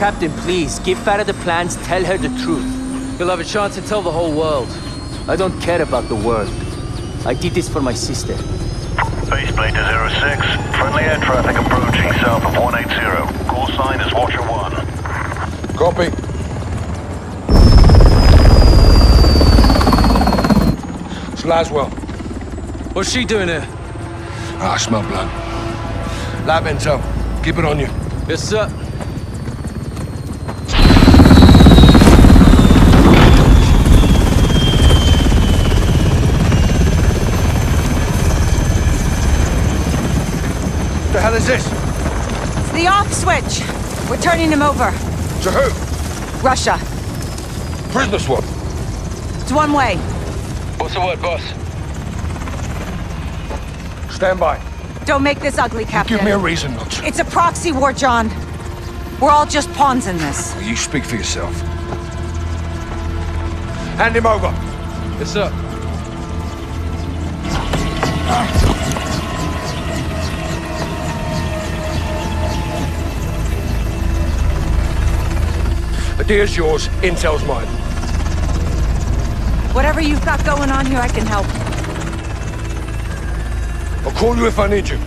Captain, please, give Farah the plans, tell her the truth. You'll have a chance to tell the whole world. I don't care about the world. I did this for my sister. Baseplate to 06. Friendly air traffic approaching south of 180. Call sign is Watcher 1. Copy. It's Laswell. What's she doing here? Ah, I smell blood. Lab intel. Keep it on you. Yes, sir. The hell is this? It's the off switch. We're turning him over. To who? Russia. Prisoner swap. It's one way. What's the word, boss? Stand by. Don't make this ugly, Captain. Give me a reason not to. It's a proxy war, John. We're all just pawns in this. You speak for yourself. Hand him over. Yes, sir. Idea's yours, intel's mine. Whatever you've got going on here, I can help. I'll call you if I need you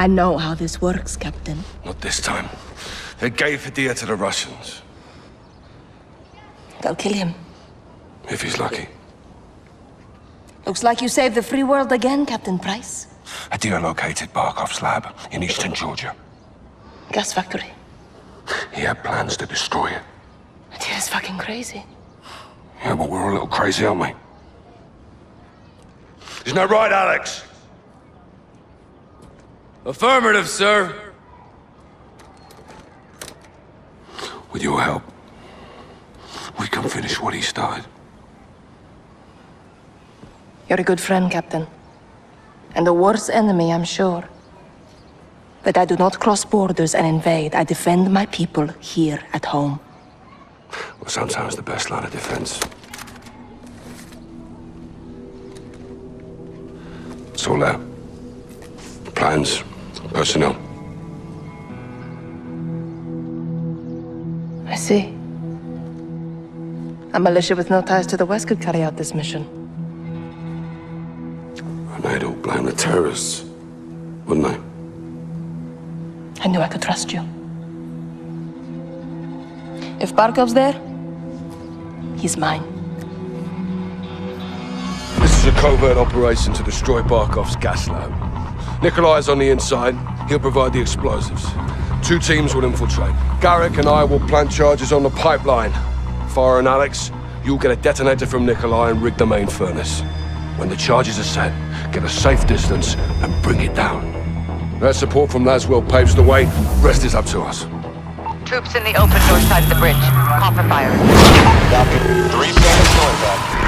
I know how this works, Captain. Not this time. They gave Hadir to the Russians. They'll kill him. If he's lucky. Looks like you saved the free world again, Captain Price. Hadir located Barkov's lab in eastern Georgia. Gas factory. He had plans to destroy it. Is fucking crazy. Yeah, but we're a little crazy, aren't we? Isn't that right, Alex? Affirmative, sir. With your help, we can finish what he started. You're a good friend, Captain. And the worst enemy, I'm sure. But I do not cross borders and invade. I defend my people here at home. Well, sometimes the best line of defense. It's all there. Plans, personnel. I see. A militia with no ties to the West could carry out this mission. And they'd all blame the terrorists, wouldn't I? I knew I could trust you. If Barkov's there, he's mine. This is a covert operation to destroy Barkov's gas lab. Nikolai's on the inside. He'll provide the explosives. Two teams will infiltrate. Garrick and I will plant charges on the pipeline. Farah and Alex, you'll get a detonator from Nikolai and rig the main furnace. When the charges are set, get a safe distance and bring it down. That support from Laswell paves the way. Rest is up to us. Troops in the open north side of the bridge. Copper fire. Copy. Three seconds northbound.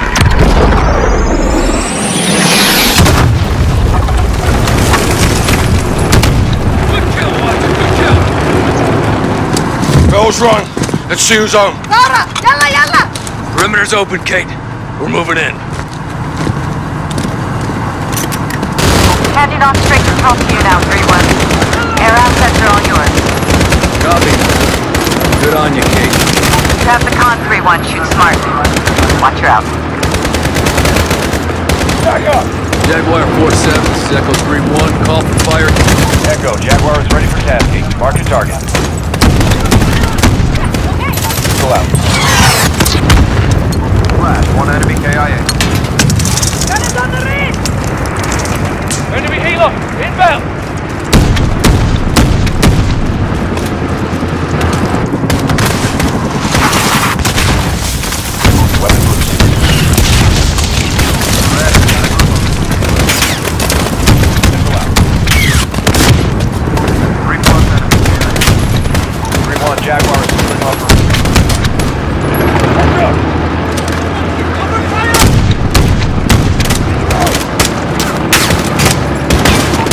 Bell's rung. Let's see who's on. Perimeter's open, Kate. We're moving in. Handing off straight control to you now, 3-1. Air assets are all yours. Copy. Good on you, Kate. You have the con, 3-1. Shoot smart. Watch her out. Back up! Jaguar 4-7, Echo 3-1, call for fire. Echo, Jaguar is ready for tasking. Mark your target. Go out. Flash, one enemy KIA. Cannons on the ridge! Enemy helo, inbound.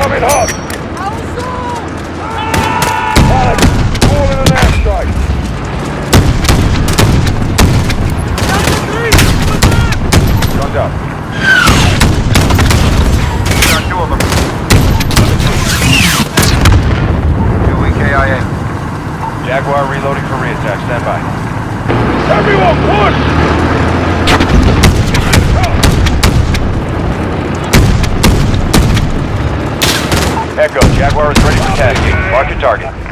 coming hot! Alex, call in an airstrike! Up. Them. Two Jaguar reloading for reattack. Stand by. Everyone, push! Echo, Jaguar is ready for tasking. Mark your target.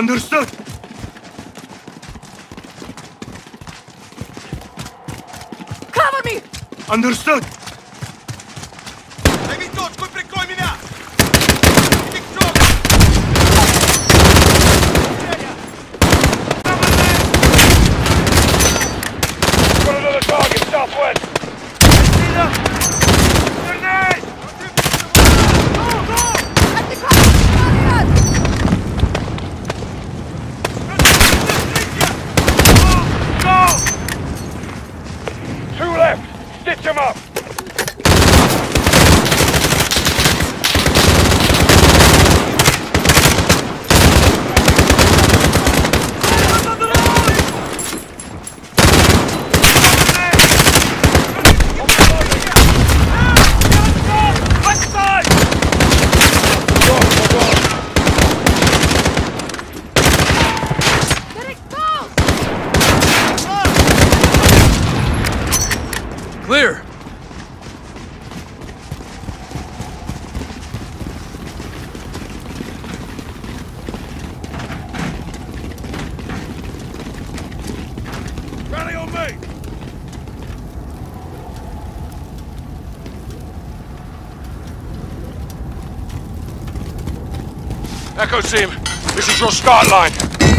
Understood! Cover me! Understood! Got another target southwest! Grenade! Go, go! At the concrete barrier! Go! Two left! Stitch them up! Left side! Get exposed! Clear! Rally on me! Echo team, this is your start line.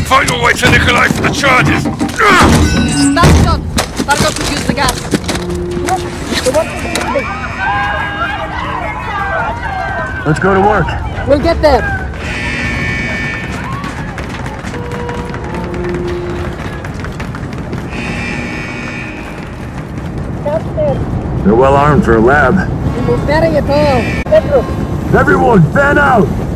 Find your way to Nikolai for the charges. Stop shot! Targo could use the gas. Let's go to work. We'll get there. They're well armed for a lab. We'll bury it all. Everyone, fan out!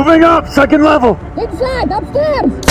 Moving up, second level. Inside, upstairs!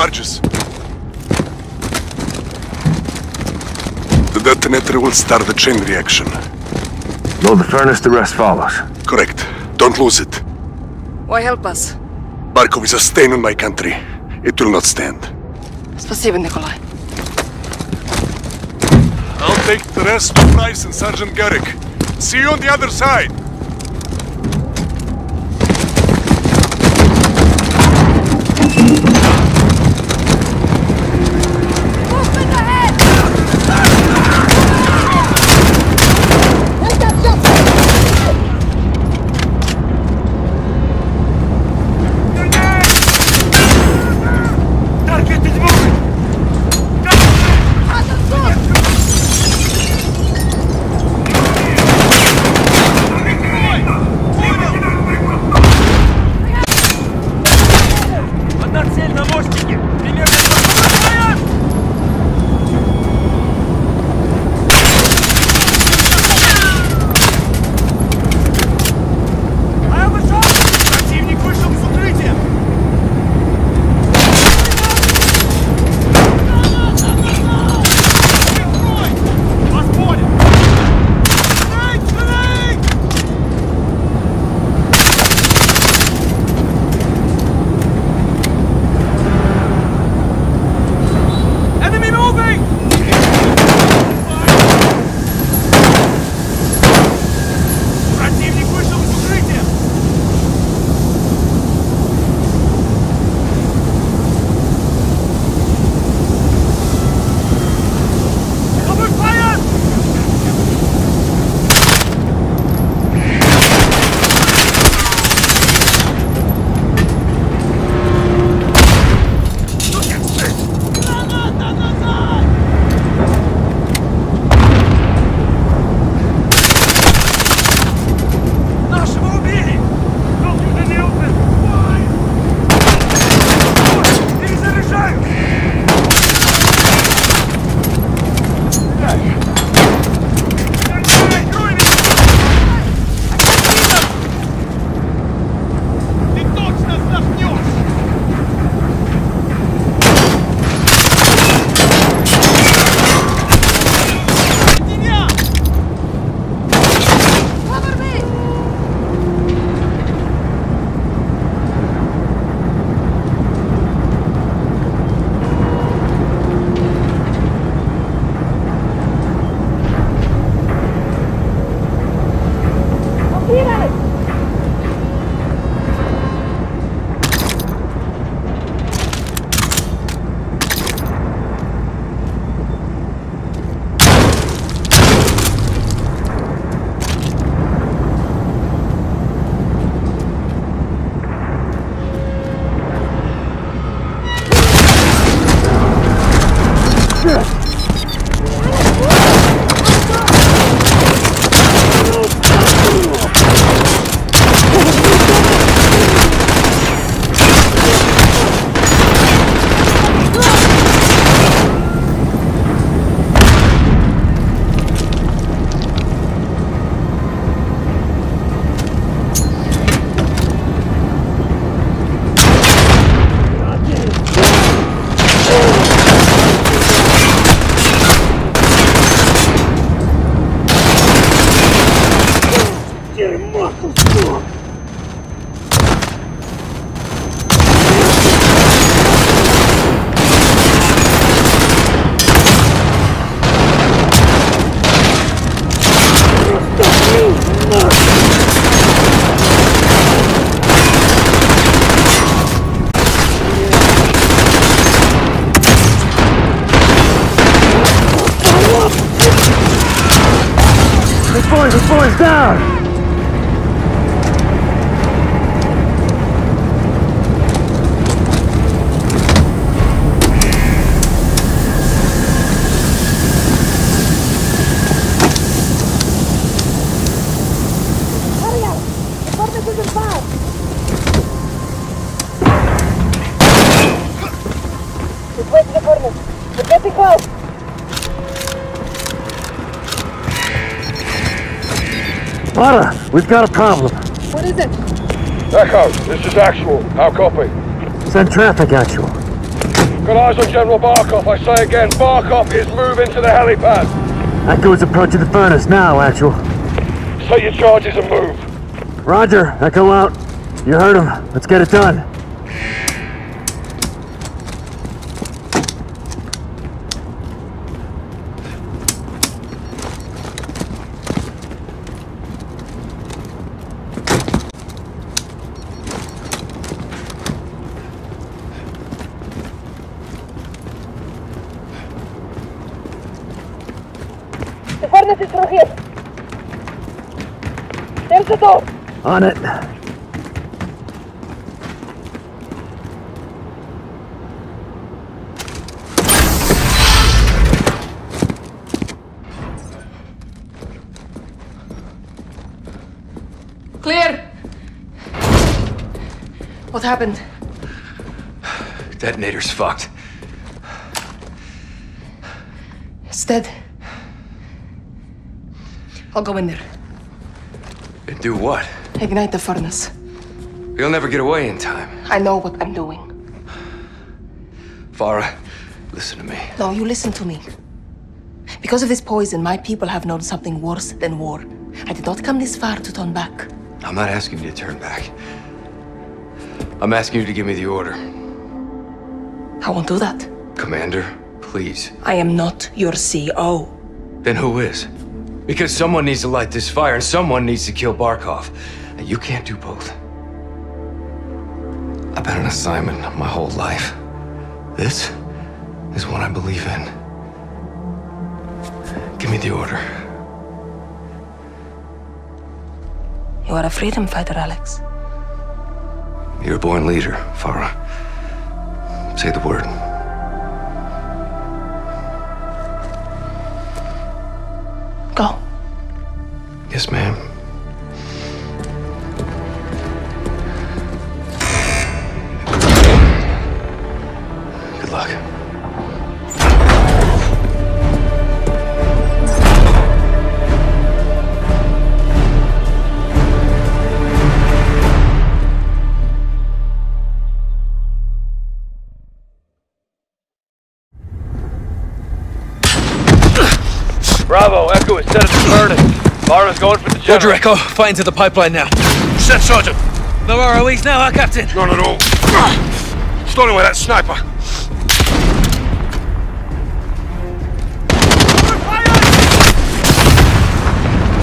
charges. The detonator will start the chain reaction. load the furnace, the rest follows. Correct. Don't lose it. Why help us? Barkov is a stain on my country. It will not stand. Спасибо, Nikolai. I'll take the rest to Price and Sergeant Garrick. See you on the other side. Mara, we've got a problem. What is it? Echo, this is Actual. How copy? Send traffic actual. Got eyes on General Barkov. I say again, Barkov is moving to the helipad. Echo is approaching the furnace now, actual. Set your charges and move. Roger, Echo out. You heard him. Let's get it done. The furnace is through here. There's the door. On it. Clear! What happened? Detonator's fucked. It's dead. I'll go in there. And do what? Ignite the furnace. We'll never get away in time. I know what I'm doing. Farah, listen to me. No, you listen to me. Because of this poison, my people have known something worse than war. I did not come this far to turn back. I'm not asking you to turn back. I'm asking you to give me the order. I won't do that. Commander, please. I am not your CO. Then who is? Because someone needs to light this fire and someone needs to kill Barkov. And you can't do both. I've been an assignment my whole life. This is what I believe in. Give me the order. You are a freedom fighter, Alex. You're a born leader, Farah. Say the word. Go. Yes, ma'am. Good luck. Bravo, Echo is set at the furnace. Farah's going for the general. Roger, Echo. Fighting to the pipeline now. Set, Sergeant. No ROEs now, huh, Captain? None at all. Stolen with that sniper.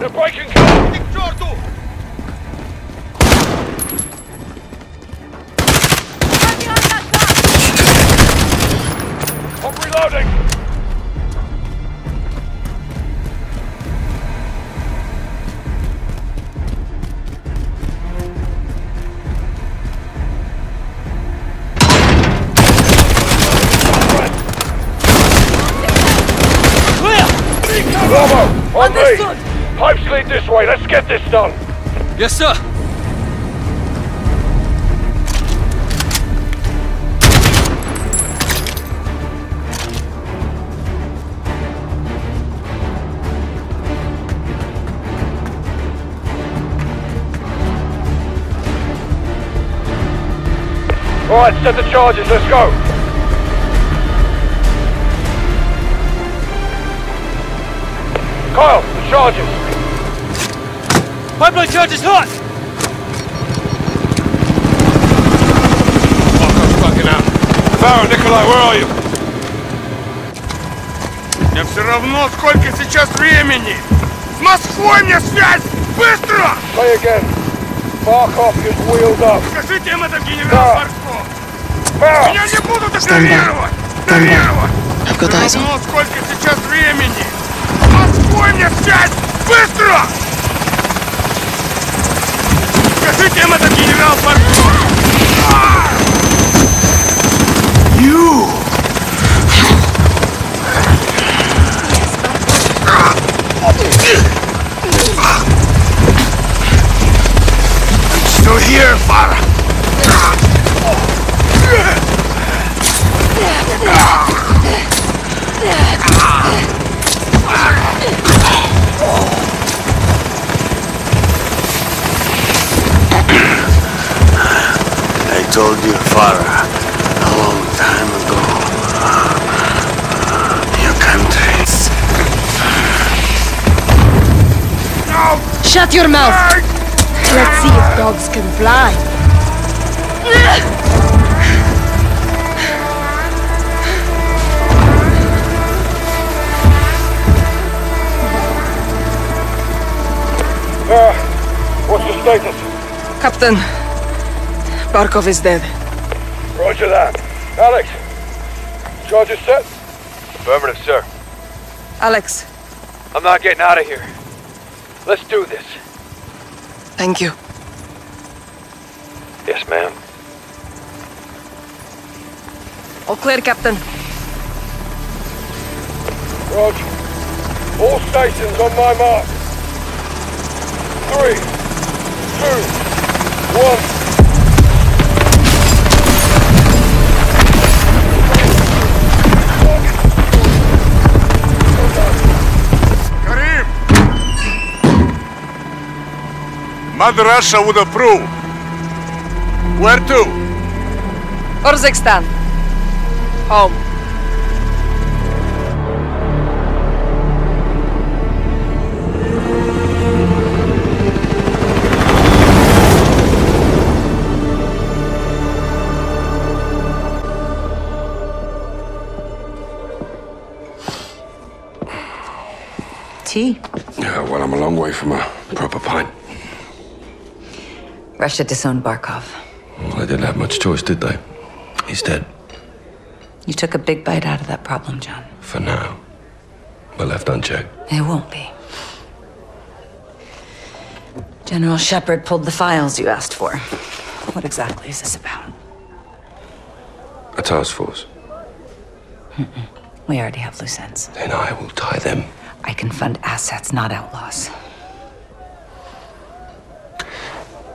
They're breaking this done! Yes, sir. Alright, set the charges, let's go! Pipeline charge is hot! fucking out. Farrow, Nikolai, where are you? Мне все равно, сколько сейчас времени! С Москвой мне связь! Быстро! Say again. Barkov just wheeled up. Скажите им это генерал! Farrow! Меня не будут игнорировать! Игнорировать! Все on. равно, сколько сейчас времени! С Москвой мне связь! Быстро! Скажите им это генерал Барков! You! Still here, Farah! I Told you, Farah, a long time ago. Your country's Shut your mouth! Let's see if dogs can fly. Uh, what's the status? Captain, Barkov is dead. Roger that. Alex, charges set? Affirmative, sir. Alex, I'm not getting out of here. Let's do this. thank you. Yes, ma'am. All clear, Captain. Roger. All stations on my mark. Three, two, one. Mother Russia would approve. Where to? Urzikstan. Home. Tea. Yeah, well, I'm a long way from a proper pint. Russia disowned Barkov. Well, they didn't have much choice, did they? He's dead. You took a big bite out of that problem, John. For now. But left unchecked. It won't be. General Shepard pulled the files you asked for. What exactly is this about? A task force. We already have loose ends. Then I will tie them. I can fund assets, not outlaws.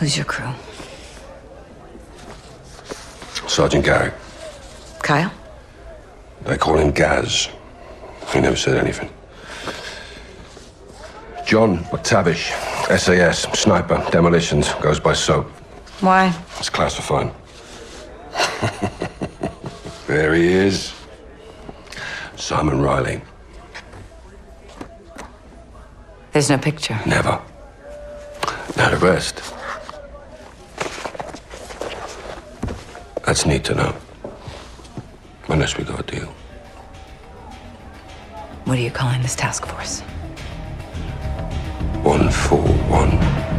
Who's your crew? Sergeant Garrick. Kyle? They call him Gaz. He never said anything. John MacTavish, SAS, sniper, demolitions, goes by SOAP. Why? It's classified. there he is. Simon Riley. There's no picture. Never. Now the rest. That's neat to know. Unless we got a deal. What are you calling this task force? One for one.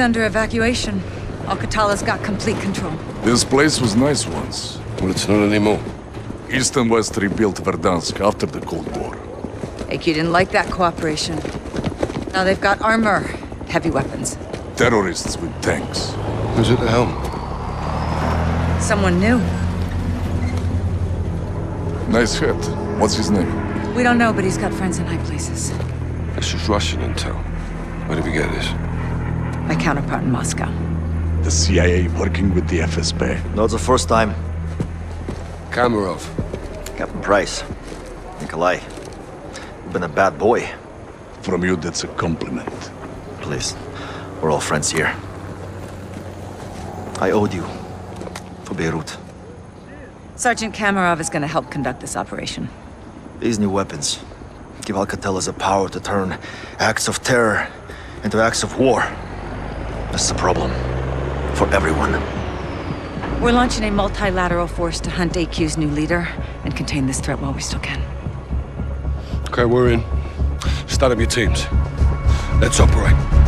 City's under evacuation. Al-Qatala's got complete control. This place was nice once. Well, it's not anymore. East and West rebuilt Verdansk after the Cold War. AQ didn't like that cooperation. Now they've got armor, heavy weapons. Terrorists with tanks. Who's at the helm? Someone new. Nice hat. What's his name? We don't know, but he's got friends in high places. This is Russian intel. Where did we get this? My counterpart in Moscow. The CIA working with the FSB. No, it's the first time. Kamarov. Captain Price. Nikolai. You've been a bad boy. From you, that's a compliment. Please. We're all friends here. I owed you. For Beirut. Sergeant Kamarov is going to help conduct this operation. These new weapons give Al-Qatala's the power to turn acts of terror into acts of war. That's the problem. For everyone. We're launching a multilateral force to hunt AQ's new leader and contain this threat while we still can. Okay, we're in. Start up your teams. Let's operate.